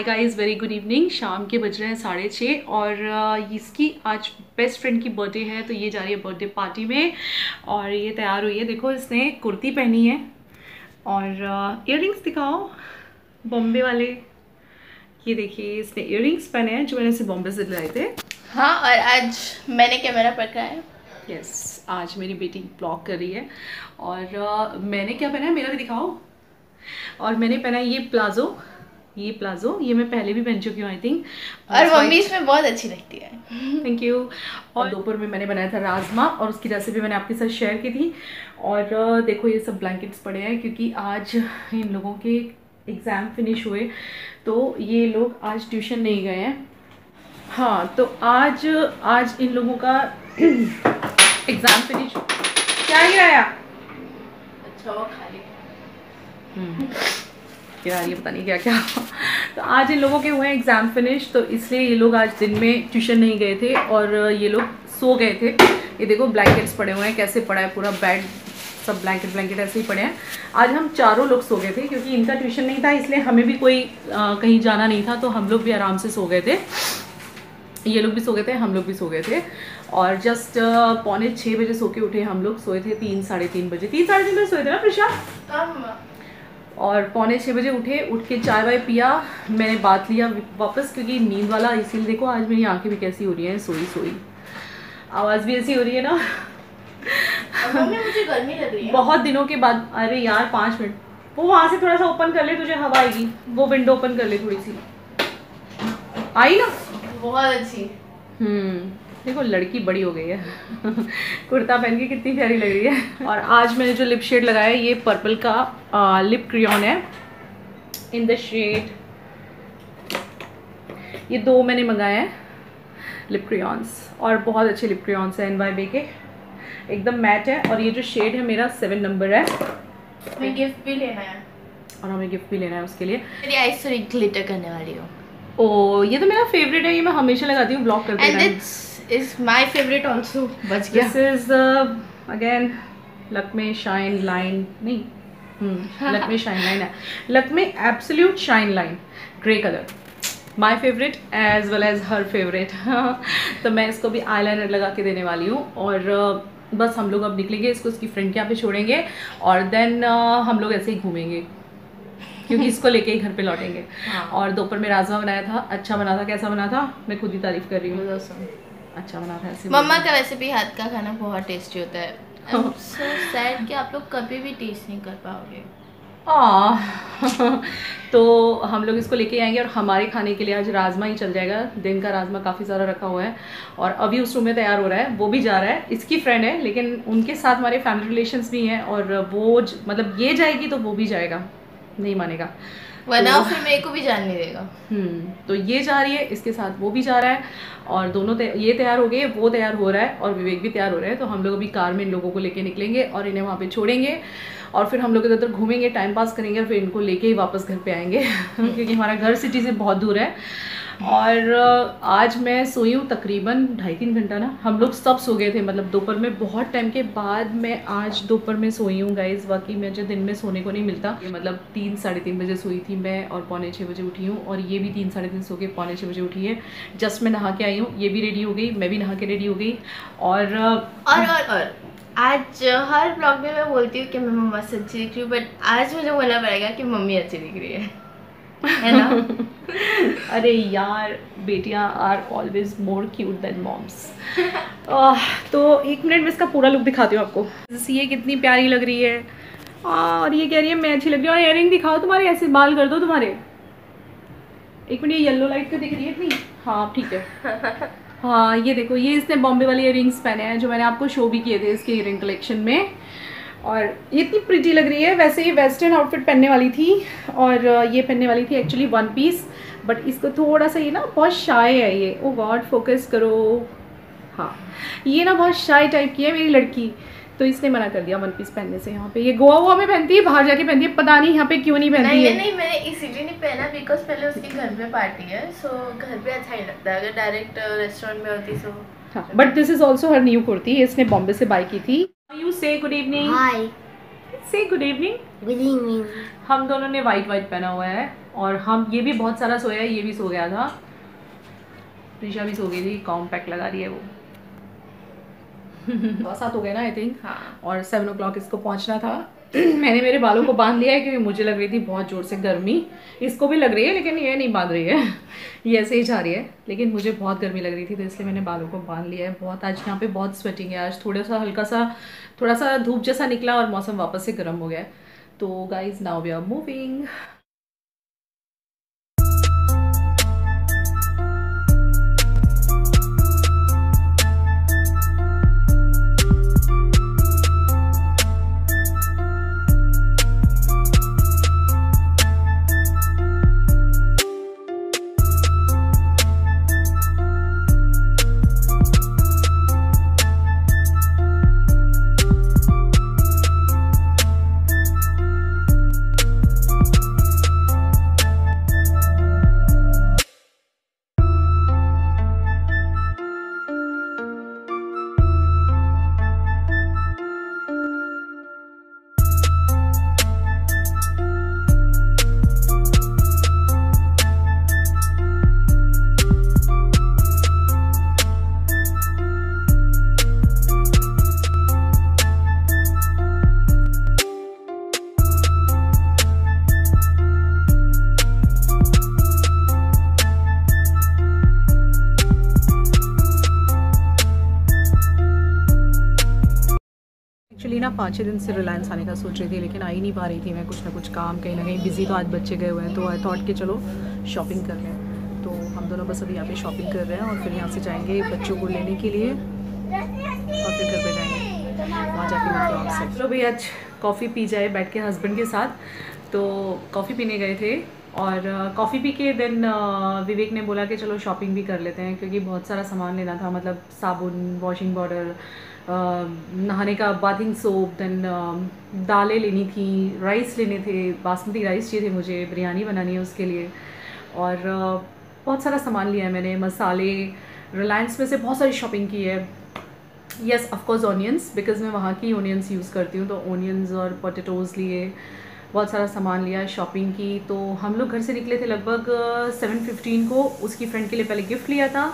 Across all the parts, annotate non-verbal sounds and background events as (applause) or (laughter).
Hi guys very good evening शाम के बज रहे हैं साढ़े छः और इसकी आज बेस्ट फ्रेंड की बर्थडे है तो ये जा रही है बर्थडे पार्टी में और ये तैयार हुई है। देखो इसने कुर्ती पहनी है और इयर दिखाओ बॉम्बे वाले। ये देखिए इसने इयर पहने हैं जो मैंने इसे बॉम्बे से लाए थे। हाँ और आज मैंने कैमरा पकड़ा है। यस yes, आज मेरी बेटी ब्लॉग कर रही है और uh, मैंने क्या पहना है? मेरा भी दिखाओ। और मैंने पहना है ये प्लाजो। ये प्लाजो ये मैं पहले भी पहन चुकी हूँ आई थिंक और मम्मी इसमें बहुत अच्छी लगती है। (laughs) थैंक यू (laughs) और दोपहर में मैंने बनाया था राजमा और उसकी रेसिपी मैंने आपके साथ शेयर की थी। और देखो ये सब ब्लैंकेट्स पड़े हैं क्योंकि आज (laughs) इन लोगों के एग्ज़ाम फिनिश हुए तो ये लोग आज ट्यूशन नहीं गए हैं। हाँ तो आज आज इन लोगों का (clears throat) एग्ज़ाम फिनिश क्या गिराया? अच्छा वो खाली। हम्म। यार ये पता नहीं क्या क्या तो आज इन लोगों के हुए एग्ज़ाम फिनिश तो इसलिए ये लोग आज दिन में ट्यूशन नहीं गए थे और ये लोग सो गए थे। ये देखो ब्लैंकेट्स पड़े हुए हैं कैसे पड़ा है पूरा बेड सब ब्लैंकेट ब्लैंकेट ऐसे ही पड़े हैं। आज हम चारों लोग सो गए थे क्योंकि इनका ट्यूशन नहीं था इसलिए हमें भी कोई आ, कहीं जाना नहीं था तो हम लोग भी आराम से सो गए थे। ये लोग भी सो गए थे हम लोग भी सो गए थे। और जस्ट पौने छः बजे सो के उठे हम लोग सोए थे तीन साढ़े तीन बजे। तीन साढ़े तीन बजे सोए थे ना प्रशांत और पौने छः बजे उठे उठ के चाय वाय पिया मैंने बात लिया वापस क्योंकि नींद वाला इसीलिए देखो आज मेरी आँखें भी कैसी हो रही हैं सोई सोई। आवाज़ भी ऐसी हो रही है ना? मुझे गर्मी लग रही है। बहुत दिनों के बाद अरे यार पाँच मिनट। वो वहाँ से थोड़ा सा ओपन कर ले तुझे हवा आएगी। वो विंडो ओपन कर ले थोड़ी सी। आई ना? बहुत अच्छी। हम्म। देखो लड़की बड़ी हो गई है। कुर्ता पहन के कितनी प्यारी लग रही है। और आज मैंने जो लिप शेड लगाया है ये पर्पल का आ, लिप क्रियन है। इन द शेड ये दो मैंने मंगाए हैं लिप क्रियॉन्स और बहुत अच्छे लिप क्रियॉन्स हैं एन वाई बे के। एकदम मैट है। और ये जो शेड है मेरा सेवन नंबर है। हमें गिफ्ट भी लेना है। और हमें गिफ्ट भी लेना है उसके लिए। मेरी आइस थोड़ी ग्लिटर करने वाली हो। ओ ये तो मेरा फेवरेट है। ये मैं हमेशा लगाती हूँ ब्लॉक करते हैं is my favorite also. बच गया this is uh, again Lakme shine line नहीं हम्म लक्मे शाइन लाइन है Lakme absolute shine line grey colour my favourite as well as her favourite तो मैं इसको भी आई लगा के देने वाली हूँ और uh, बस हम लोग अब निकलेंगे इसको उसकी फ्रेंड के यहाँ पे छोड़ेंगे और देन uh, हम लोग ऐसे ही घूमेंगे क्योंकि इसको लेके ही घर पे लौटेंगे। हाँ। और दोपहर में राजमा बनाया था अच्छा बना था कैसा बना था मैं खुद ही तारीफ़ कर रही हूँ। अच्छा बना था मम्मा का वैसे भी हाथ का खाना बहुत टेस्टी होता है। सो सैड (laughs) कि आप लोग कभी भी टेस्ट नहीं कर पाओगे। (laughs) तो हम लोग इसको लेके आएँगे और हमारे खाने के लिए आज राजमा ही चल जाएगा। दिन का राजमा काफ़ी सारा रखा हुआ है और अभी उस रूम में तैयार हो रहा है वो भी जा रहा है। इसकी फ्रेंड है लेकिन उनके साथ हमारे फैमिली रिलेशंस भी हैं और वो मतलब ये जाएगी तो वो भी जाएगा नहीं मानेगा। वरना तो, फिर मेरे को भी जान नहीं देगा। हम्म तो ये जा रही है इसके साथ वो भी जा रहा है और दोनों ये तैयार हो गए वो तैयार हो रहा है और विवेक भी तैयार हो रहा है तो हम लोग अभी कार में इन लोगों को लेके निकलेंगे और इन्हें वहाँ पे छोड़ेंगे और फिर हम लोग इधर उधर घूमेंगे टाइम पास करेंगे और फिर इनको लेके ही वापस घर पे आएँगे (laughs) क्योंकि हमारा घर सिटी से बहुत दूर है और आज मैं सोई हूँ तकरीबन ढाई तीन घंटा ना। हम लोग सब सो गए थे मतलब दोपहर में बहुत टाइम के बाद मैं आज दोपहर में सोई हूँ गाइज़ बाकी मुझे दिन में सोने को नहीं मिलता। मतलब तीन साढ़े तीन बजे सोई थी मैं और पौने छः बजे उठी हूँ और ये भी तीन साढ़े तीन सो के पौने छः बजे उठी है। जस्ट मैं नहा के आई हूँ ये भी रेडी हो गई मैं भी नहा के रेडी हो गई। और और और, और आज हर ब्लॉग में मैं बोलती हूँ कि मैं मम्मा से अच्छी दिख रही हूँ बट आज मुझे बोलना पड़ेगा कि मम्मी अच्छी दिख रही है। है ना? (laughs) अरे यार बेटियाँ are always more cute than moms तो एक मिनट में इसका पूरा लुक दिखाती हूँ आपको। जैसे ये कितनी प्यारी लग रही है। आ, और ये कह रही है मैं अच्छी लग रही हूँ और इयरिंग दिखाओ तुम्हारे ऐसे बाल कर दो तुम्हारे। एक मिनट ये येलो लाइट क्यों दिख रही है इतनी हाँ ठीक है। (laughs) हाँ ये देखो ये इसने बॉम्बे वाले इयरिंग्स पहने हैं जो मैंने आपको शो भी किए थे इसके इयरिंग कलेक्शन में। और ये इतनी प्रिटी लग रही है। वैसे ये वेस्टर्न आउटफिट पहनने वाली थी और ये पहनने वाली थी एक्चुअली वन पीस बट इसको थोड़ा सा ये ना बहुत शाय है ये। ओ गॉड फोकस करो। हाँ। ये ना बहुत शाय टाइप की है मेरी लड़की। तो इसने मना कर दिया वन पीस पहनने से यहाँ पे। ये गोवा वुआ में पहनती है बाहर जाके पहनती है पता नहीं यहाँ पे क्यों नहीं पहनती नहीं, है। नहीं मैंने इसीलिए नहीं पहना बिकॉज़ पहले उसके घर पे पार्टी है। सो घर पे अच्छा ही लगता है। अगर डायरेक्ट रेस्टोरेंट में होती so but this is also her new kurti इसने बॉम्बे से बाई की थी। You say good evening say good evening good evening हम दोनों ने वाइट वाइट पहना हुआ है। और हम ये भी बहुत सारा सोया है ये भी सो गया था। प्रिशा भी सो गई थी कॉम्पैक्ट लगा रही है वो। (laughs) सात हो गए ना आई थिंक हाँ। और सेवन ओ क्लॉक इसको पहुँचना था। (clears throat) मैंने मेरे बालों को बाँध लिया है क्योंकि मुझे लग रही थी बहुत ज़ोर से गर्मी। इसको भी लग रही है लेकिन ये नहीं बाँध रही है। (laughs) ये ऐसे ही जा रही है। लेकिन मुझे बहुत गर्मी लग रही थी तो इसलिए मैंने बालों को बाँध लिया है बहुत। आज यहाँ पे बहुत स्वेटिंग है आज थोड़ा सा हल्का सा थोड़ा सा धूप जैसा निकला और मौसम वापस से गर्म हो गया तो guys now we are moving पाँच छः दिन से रिलायंस आने का सोच रही थी, लेकिन आ ही नहीं पा रही थी मैं कुछ ना कुछ काम, कहीं ना कहीं बिज़ी तो आज बच्चे गए हुए हैं तो आई थॉट कि चलो शॉपिंग कर लें। तो हम दोनों बस अभी यहाँ पे शॉपिंग कर रहे हैं और फिर यहाँ से जाएँगे बच्चों को लेने के लिए और फिर घर पे जाएँगे। वहाँ जाके आपसे चलो भाई आज कॉफ़ी पी जाए बैठ के हस्बैंड के साथ। तो कॉफ़ी पीने गए थे और कॉफ़ी पी के देन विवेक ने बोला कि चलो शॉपिंग भी कर लेते हैं, क्योंकि बहुत सारा सामान लेना था मतलब साबुन वॉशिंग पाउडर नहाने का बाथिंग सोप देन दालें लेनी थी राइस लेने थे, बासमती राइस चाहिए थे मुझे, बिरयानी बनानी है उसके लिए। और बहुत सारा सामान लिया है मैंने, मसाले रिलायंस में से बहुत सारी शॉपिंग की है। येस ऑफकोर्स ऑनियंस बिकॉज़ मैं वहाँ की ऑनियंस यूज़ करती हूँ तो ऑनियंस और पोटेटोज़ लिए बहुत सारा सामान लिया शॉपिंग की। तो हम लोग घर से निकले थे लगभग सेवन फिफ्टीन को, उसकी फ्रेंड के लिए पहले गिफ्ट लिया था।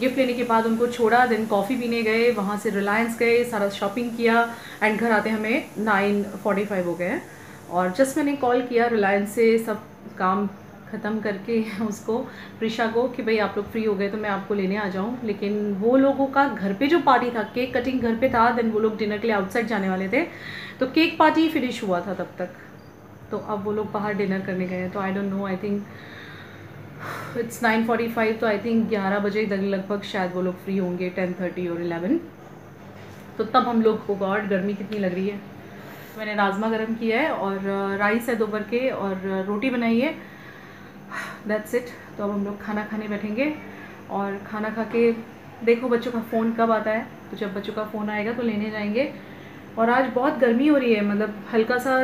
गिफ्ट लेने के बाद उनको छोड़ा देन कॉफ़ी पीने गए, वहाँ से रिलायंस गए, सारा शॉपिंग किया एंड घर आते हमें नाइन फोर्टी फाइव हो गए और जस्ट मैंने कॉल किया रिलायंस से, सब काम ख़त्म करके (laughs) उसको, प्रिशा को कि भाई आप लोग फ्री हो गए तो मैं आपको लेने आ जाऊँ। लेकिन वो लोगों का घर पे जो पार्टी था केक कटिंग घर पे था देन वो लोग डिनर के लिए आउटसाइड जाने वाले थे। तो केक पार्टी फिनिश हुआ था तब तक। तो अब वो लोग बाहर डिनर करने गए तो I don't know I think it's nine forty five तो आई थिंक ग्यारह बजे लगभग शायद वो लोग फ्री होंगे टेन थर्टी और इलेवन तो तब हम लोग को गॉड गर्मी कितनी लग रही है? मैंने राजमा गर्म किया है और राइस uh, है दोपहर के और uh, रोटी बनाई है। दैट्स इट तो अब हम लोग खाना खाने बैठेंगे और खाना खा के देखो बच्चों का फ़ोन कब आता है। तो जब बच्चों का फ़ोन आएगा तो लेने जाएँगे। और आज बहुत गर्मी हो रही है मतलब हल्का सा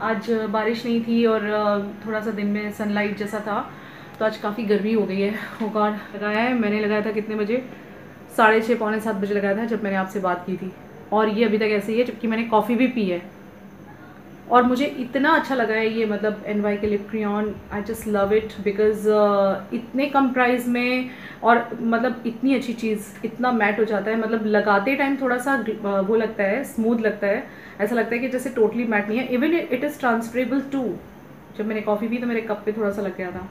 आज बारिश नहीं थी और uh, थोड़ा सा दिन में सनलाइट जैसा था। तो आज काफ़ी गर्मी हो गई है। वो गॉड लगाया है। मैंने लगाया था कितने बजे? साढ़े छः पौने सात बजे लगाया था जब मैंने आपसे बात की थी। और ये अभी तक ऐसे ही है जबकि मैंने कॉफ़ी भी पी है। और मुझे इतना अच्छा लगा है ये मतलब एन वाई के lip crayon I just love it because इतने कम प्राइस में और मतलब इतनी अच्छी चीज़ इतना मैट हो जाता है। मतलब लगाते टाइम थोड़ा सा uh, वो लगता है स्मूथ लगता है। ऐसा लगता है कि जैसे टोटली मैट नहीं है। Even it is transferable too जब मैंने कॉफ़ी पी तो मेरे कप पे थोड़ा सा लग गया था।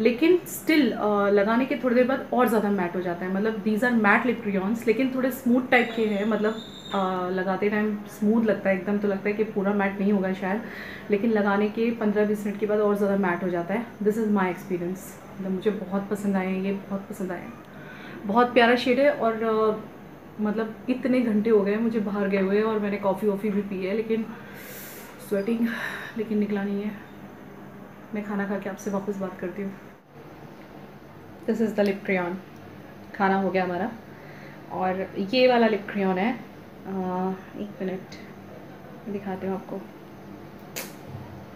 लेकिन स्टिल लगाने के थोड़ी देर बाद और ज़्यादा मैट हो जाता है। मतलब these are matte lip crayons लेकिन थोड़े स्मूथ टाइप के हैं। मतलब uh, लगाते टाइम स्मूथ लगता है एकदम तो लगता है कि पूरा मैट नहीं होगा शायद। लेकिन लगाने के पंद्रह बीस मिनट के बाद और ज़्यादा मैट हो जाता है। दिस इज़ माई एक्सपीरियंस मतलब मुझे बहुत पसंद आए ये बहुत पसंद आए बहुत प्यारा शेड है और uh, मतलब इतने घंटे हो गए मुझे बाहर गए हुए और मैंने कॉफ़ी वॉफ़ी भी पी है लेकिन स्वेटिंग लेकिन निकला नहीं है। मैं खाना खा के आपसे वापस बात करती हूँ। This is the lip crayon खाना हो गया हमारा। और ये वाला लिप क्रियॉन है। आ, एक मिनट दिखाती हूँ आपको।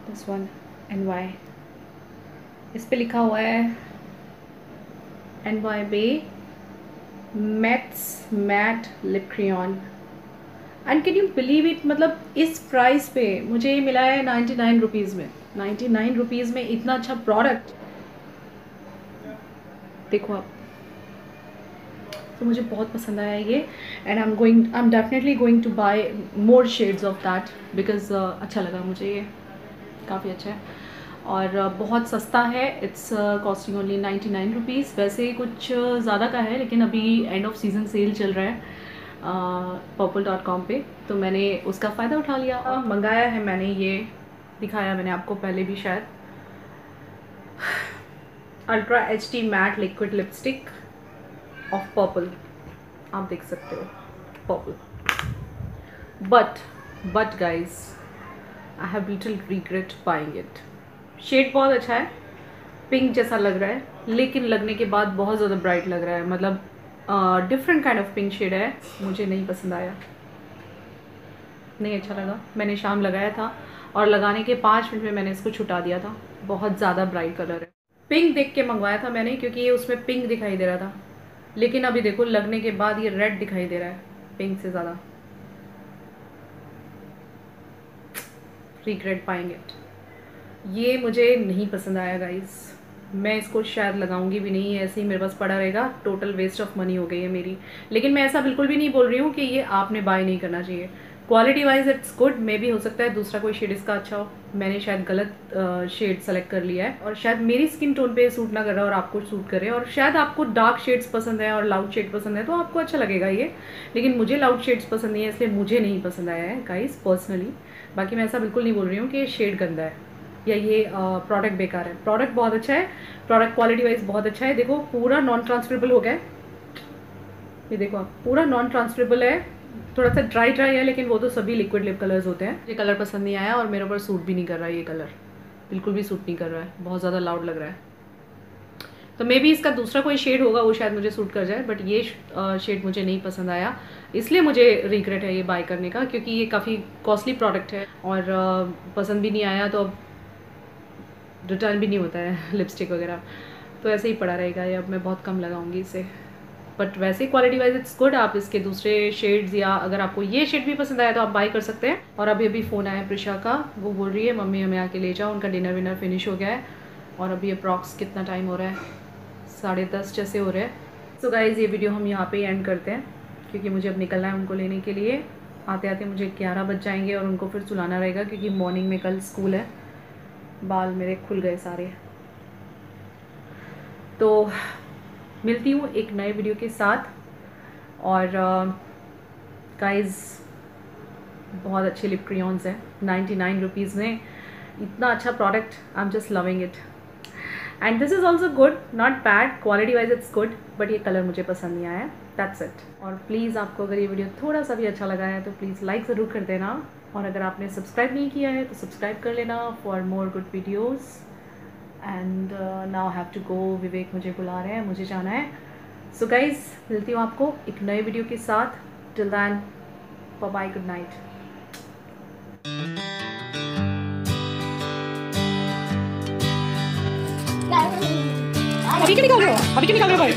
दिस वन एन वाई इस पर लिखा हुआ है N Y bae mattes matte lip crayon and can you believe it मतलब इस प्राइस पे मुझे ये मिला है नाइन्टी नाइन रुपीज़ में। नाइन्टी नाइन रुपीज़ में इतना अच्छा प्रोडक्ट देखो आप। तो मुझे बहुत पसंद आया ये and I am going I am definitely going to buy more shades of that because अच्छा लगा मुझे ये। काफ़ी अच्छा है। और uh, बहुत सस्ता है। It's costing only ninety nine rupees वैसे कुछ uh, ज़्यादा का है लेकिन अभी एंड ऑफ़ सीज़न सेल चल रहा है पर्पल डॉट कॉम पर तो मैंने उसका फ़ायदा उठा लिया। मंगाया है मैंने ये। दिखाया मैंने आपको पहले भी शायद। Ultra H T matte liquid lipstick of purple आप देख सकते हो purple but but guys I have little regret buying it shade बहुत अच्छा है पिंक जैसा लग रहा है, लेकिन लगने के बाद बहुत ज़्यादा ब्राइट लग रहा है। मतलब different kind of pink shade है, मुझे नहीं पसंद आया। नहीं अच्छा लगा, मैंने शाम लगाया था। और लगाने के पाँच मिनट में मैंने इसको छुटा दिया था। बहुत ज़्यादा ब्राइट कलर है। पिंक देख के मंगवाया था मैंने, क्योंकि ये उसमें पिंक दिखाई दे रहा था। लेकिन अभी देखो, लगने के बाद ये रेड दिखाई दे रहा है पिंक से ज़्यादा। रिग्रेट पाएँगे ये मुझे नहीं पसंद आया गाइस मैं इसको शायद लगाऊँगी भी नहीं, ऐसे ही मेरे पास पड़ा रहेगा। टोटल वेस्ट ऑफ़ मनी हो गई है मेरी। लेकिन मैं ऐसा बिल्कुल भी नहीं बोल रही हूँ कि ये आपने बाय नहीं करना चाहिए। क्वालिटी वाइज इट्स गुड मे भी हो सकता है दूसरा कोई शेड इसका अच्छा हो। मैंने शायद गलत शेड सेलेक्ट कर लिया है। और शायद मेरी स्किन टोन पे सूट ना कर रहा और आपको सूट करे। और शायद आपको डार्क शेड्स पसंद है और लाउड शेड पसंद है तो आपको अच्छा लगेगा ये। लेकिन मुझे लाउड शेड्स पसंद नहीं है, इसलिए मुझे नहीं पसंद आया है गाइस पर्सनली बाकी मैं ऐसा बिल्कुल नहीं बोल रही हूँ कि ये शेड गंदा है। या ये प्रोडक्ट बेकार है। प्रोडक्ट बहुत अच्छा है। प्रोडक्ट क्वालिटी वाइज बहुत अच्छा है। देखो, पूरा नॉन ट्रांसफरेबल हो गया है। ये देखो आप, पूरा नॉन ट्रांसफरेबल है। थोड़ा सा ड्राई ड्राई है, लेकिन वो तो सभी लिक्विड लिप कलर्स होते हैं। ये कलर पसंद नहीं आया और मेरे ऊपर सूट भी नहीं कर रहा है ये कलर बिल्कुल भी सूट नहीं कर रहा है। बहुत ज़्यादा लाउड लग रहा है। तो मे बी इसका दूसरा कोई शेड होगा, वो शायद मुझे सूट कर जाए बट ये शेड मुझे नहीं पसंद आया। इसलिए मुझे रिग्रेट है ये बाय करने का, क्योंकि ये काफ़ी कॉस्टली प्रोडक्ट है और पसंद भी नहीं आया तो अब रिटर्न भी नहीं होता है (laughs) लिपस्टिक वगैरह। तो ऐसे ही पड़ा रहेगा ये, अब मैं बहुत कम लगाऊँगी इसे। बट वैसे क्वालिटी वाइज इट्स गुड आप इसके दूसरे शेड्स या अगर आपको ये शेड भी पसंद आया तो आप बाई कर सकते हैं। और अभी अभी फ़ोन आया है प्रिशा का, वो बोल रही है, मम्मी, हमें आके ले जाओ, उनका डिनर विनर फिनिश हो गया है। और अभी अप्रॉक्स कितना टाइम हो रहा है? साढ़े दस जैसे हो रहे हैं। सो गाइज़ ये वीडियो हम यहाँ पे एंड करते हैं, क्योंकि मुझे अब निकलना है उनको लेने के लिए। आते आते मुझे ग्यारह बज जाएँगे और उनको फिर सुलाना रहेगा, क्योंकि मॉर्निंग में कल स्कूल है। बाल मेरे खुल गए सारे। तो मिलती हूँ एक नए वीडियो के साथ। और गाइस बहुत अच्छे लिप क्रियॉन्स हैं। नाइन्टी नाइन रुपीज़ में। इतना अच्छा product I am just loving it and this is also good not bad quality wise it's good but ये कलर मुझे पसंद नहीं आया। दैट्स इट और प्लीज़ आपको अगर ये वीडियो थोड़ा सा भी अच्छा लगा है तो प्लीज़ लाइक ज़रूर कर देना। और अगर आपने सब्सक्राइब नहीं किया है तो सब्सक्राइब कर लेना for more good videos and now have to go Vivek मुझे बुला रहे हैं मुझे जाना है। सो so गाइज़ मिलती हूँ आपको एक नए वीडियो के साथ। Till then bye good night अभी क्यों निकाल रहे हो? अभी क्यों निकाल रहे हो भाई?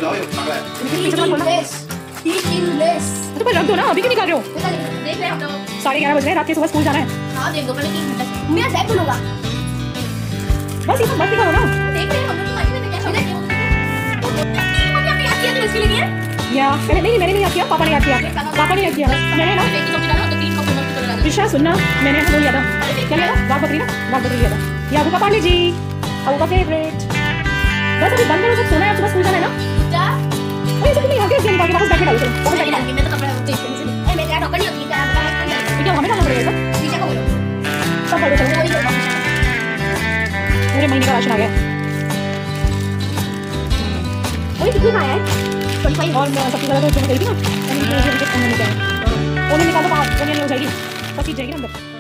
तो पर रख दो ना अभी क्यों निकाल रहे हो? साढ़े ग्यारह बज रहे हैं रात के सुबह स्कूल जाना है। हाँ देख दो पहले तीन घंटे मेरा बैग खुलूँगा बस इतना बस ना देख रहे हो। हम लोग नहीं है? या पहले नहीं मैंने नहीं याद किया पापा ने याद किया। पापा ने याद किया। मैंने ना डालो तो तो लगा सुनना मैंने वो लिया था। क्या लिया था? वाघ बकरी ना? वाघ बकरी लिया था। ये अबू का पानी जी। अबू का फेवरेट बस अभी बंद करो जब सोना है सुबह स्कूल जाना है ना? अरे सब नहीं आगे निकाल के वापस बैठ के डालो वापस बैठ के डालो मैं तो कपड़ा से ए मेरे यहाँ नौकर नहीं होती क्या? हमें डालना पड़ेगा सबको बोलो। सब करो पूरे महीने का राशन आ गया। है? 25 और सबसे ज़्यादा तो ना? और मुझे मुझे कम नहीं किया और निकालो बाहर नहीं हो जाएगी सब चीज़ जाएगी अंदर।